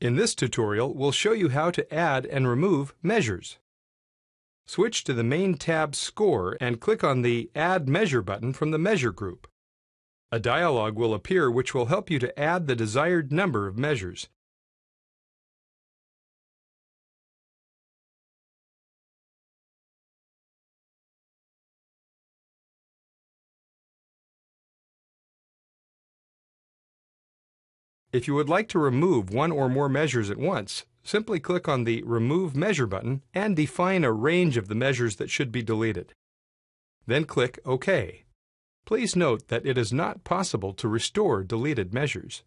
In this tutorial, we'll show you how to add and remove measures. Switch to the main tab Score and click on the Add Measure button from the Measure group. A dialog will appear which will help you to add the desired number of measures. If you would like to remove one or more measures at once, simply click on the Remove Measure button and define a range of the measures that should be deleted. Then click OK. Please note that it is not possible to restore deleted measures.